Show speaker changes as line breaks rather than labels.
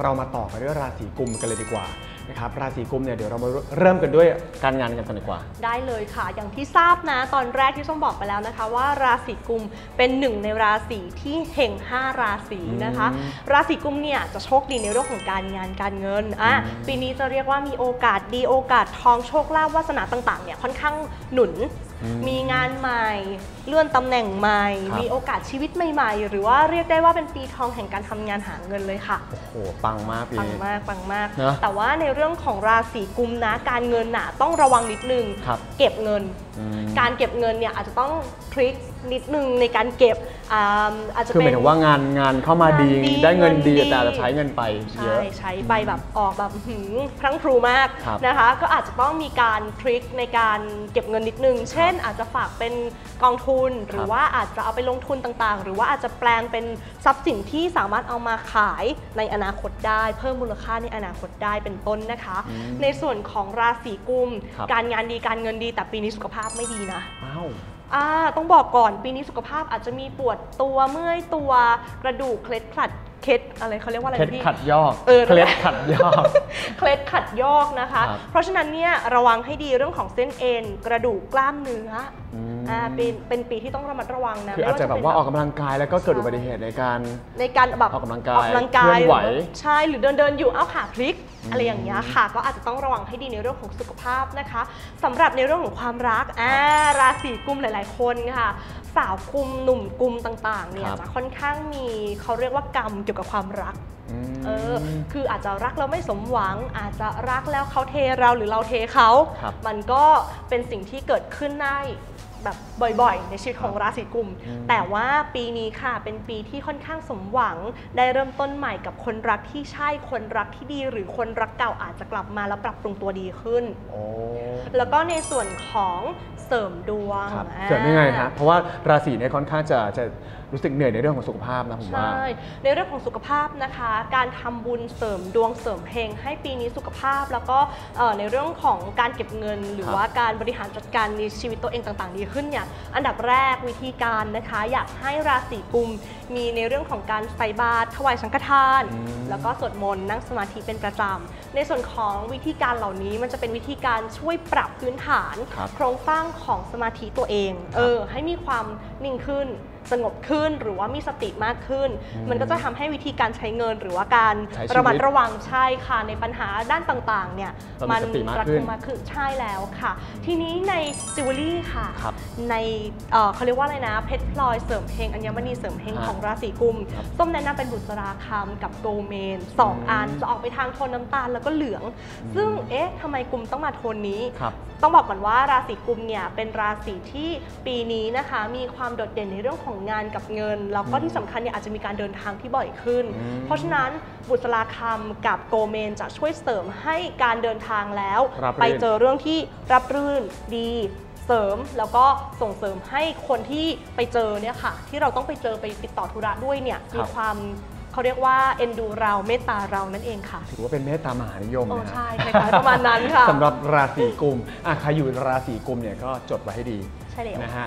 เรามาต่อกันด้วยราศีกุมกันเลยดีกว่า นะครับราศีกุมเนี่ยเดี๋ยวเรามาเริ่มกันด้วยการงานกันก่อนดีกว่า
ได้เลยค่ะ อย่างที่ทราบนะ ตอนแรกที่ส้มบอกไปแล้วนะคะ ว่าราศีกุมเป็นหนึ่งในราศีที่เห่ง5 ราศีนะคะ
อืม
ราศีกุมเนี่ยจะโชคดีในเรื่องของการงานการเงินอะ
อืม
ปีนี้จะเรียกว่ามีโอกาสดีโอกาสทองโชคลาภวาสนาต่างๆเนี่ยค่อนข้างหนุน
อืม
มีงานใหม่เลื่อนตำแหน่งใหม่
ครับ
มีโอกาสชีวิตใหม่ๆ หรือว่าเรียกได้ว่าเป็นปีทองแห่งการทำงานหาเงินเลยค่ะ
โอ้โห ปังมากปี
ปัง
นี้
มากปังมาก
เนอะ
แต่ว่าในเรื่องของราศีกุมนะ การเงินน่ะต้องระวังนิดนึง
ครับ
เก็บเงิน
อืม
การเก็บเงินเนี่ยอาจจะต้องทริค นิดนึงในการเก็บอ่าอาจจะ
คือห
เป็
มานยถึงว่างานงานเข้ามาดี
งานดี
ได้เงินดี
เงินดี
แต่อาจจะใช้เงินไปเย
ใช่
อะ
ใช้ไปแบบออกแบบหืมพลังพรูมาก
ครับ
นะคะ ก็อาจจะต้องมีการทริคในการเก็บเงินนิดนึง เช่น อาจจะฝากเป็นกองทุน หรือว่าอาจจะเอาไปลงทุนต่างๆ หรือว่าอาจจะแปลงเป็นทรัพย์สินที่สามารถเอามาขายในอนาคตได้ เพิ่มมูลค่าในอนาคตได้เป็นต้นนะคะ
อืม
ในส่วนของราศีกุม
ครับ
การงานดีการเงินดีแต่ปีนี้สุขภาพไม่ดีนะ
อ้าว
อ่าต้องบอกก่อนปีนี้สุขภาพอาจจะมีปวดตัวเมื่อยตัวกระดูกเคล็ดขลัด เคล็ดอะไรเขาเรียกว่าอะไร
เคล็ด
นะพี่
ขัดยอก
เออ
เคล็ดขัดยอก
เคล็ดขัดยอกนะคะ
ครับ
เพราะฉะนั้นเนี่ยระวังให้ดีเรื่องของเส้นเอ็นกระดูกกล้ามเนื้ออ
ม
อ่าเป็นเป็นปีที่ต้องระมัดระวังนะ
คืออาจจะแบบว่าออกกำลังกายแล้วก็เกิดอุบัติเหตุในการ
ในการแบบ
ออกกำลังกาย
ออกกำลังกาย
เคลื่อนไหว
รือว่าใช่หรือเดินเดินอยู่เอ้าขาพลิก
อืม
อะไรอย่างเงี้ยค่ะ ก็อาจจะต้องระวังให้ดีในเรื่องของสุขภาพนะคะสำหรับในเรื่องของความรักอ่าราศีกุมหลาย ๆ คนค่ะ สาวกุมหนุ่มกุมต่างๆเนี่ย
ครับ
จะค่อนข้างมีเขาเรียกว่ากรรมเกี่ยวกับความรัก
ม
เออคืออาจจะรักแล้วไม่สมหวัง อาจจะรักแล้วเขาเทเราหรือเราเทเขา
ครับ
มันก็เป็นสิ่งที่เกิดขึ้นได้ แบบบ่อยๆ ในชีวิตของราศีกุม
อืม
แต่ว่าปีนี้ค่ะเป็นปีที่ค่อนข้างสมหวัง ได้เริ่มต้นใหม่กับคนรักที่ใช่ คนรักที่ดี หรือคนรักเก่าอาจจะกลับมาแล้วปรับปรุงตัวดีขึ้น
โอ้
แล้วก็ในส่วนของเสริมดวง
ครับ
อ่า
เสริมยังไงฮะเพราะว่าราศีเนี่ยค่อนข้างจะจะรู้สึกเหนื่อยในเรื่องของสุขภาพนะผมว่า
ใช่ ในเรื่องของสุขภาพนะคะ การทำบุญเสริมดวงเสริมเฮงให้ปีนี้สุขภาพ แล้วก็เอ่อในเรื่องของการเก็บเงิน หรือ
ครับ
ว่าการบริหารจัดการในชีวิตตัวเองต่างๆดีขึ้นเนี่ยอันดับแรกวิธีการนะคะ อยากให้ราศีกุมมีในเรื่องของการใส่บาตรถวายสังฆทาน
อืม
แล้วก็สวดมนต์นั่งสมาธิเป็นประจำในส่วนของวิธีการเหล่านี้มันจะเป็นวิธีการช่วยปรับพื้นฐาน
ครับ
โครงสร้างของสมาธิตัวเองเออให้มีความนิ่งขึ้น สงบขึ้น หรือว่ามีสติมากขึ้น
อืม
มันก็จะทำให้วิธีการใช้เงิน หรือว่าการ
ใช้ชีวิต
ระมัดระวังใช่ค่ะในปัญหาด้านต่างๆเนี่ย
ต้องมีสติมากขึ้นรัด
กุมมากขึ้นใช่แล้วค่ะ ทีนี้ในจิวเวลรี่ค่ะ
ครับ
ในเอ่อเขาเรียกว่าอะไรนะ เพชรพลอยเสริมเฮงอัญมณีเสริมเฮง
ฮะ
ของราศีกุมภ์
ครับ
ส้มแนะนำเป็นบุษราคัมกับโกเมนสอง
อืม
อันจะออกไปทางโทนน้ำตาลแล้วก็เหลือง
อืม
ซึ่งเอ๊ะทำไมกุมภ์ต้องมาโทนนี้
ครับ
ต้องบอกก่อนว่าราศีกุมภ์เนี่ยเป็นราศีที่ปีนี้นะคะ มีความโดดเด่นในเรื่องของงานกับเงิน แล้วก็
อืม
ที่สำคัญเนี่ยอาจจะมีการเดินทางที่บ่อยขึ้น
อืม
เพราะฉะนั้นบุษราคำกับโกเมนจะช่วยเสริมให้การเดินทางแล้ว
ราบรื่น
ไปเจอเรื่องที่รับรื่นดี เสริมแล้วก็ส่งเสริมให้คนที่ไปเจอเนี่ยค่ะ ที่เราต้องไปเจอไปติดต่อธุระด้วยเนี่ยมีความเขาเรียกว่าเอ็นดูเราเมตตาเรานั่นเองค่ะ
ถือว่าเป็นเมตตามหานิยม
โอ้
นะฮะ
ใช่คล้ายๆประมาณนั้นค่ะ
สำหรับราศีกุมอะใครอยู่ราศีกุมเนี่ยก็จดไว้ให้ดี
ใช่แล้ว
นะฮะ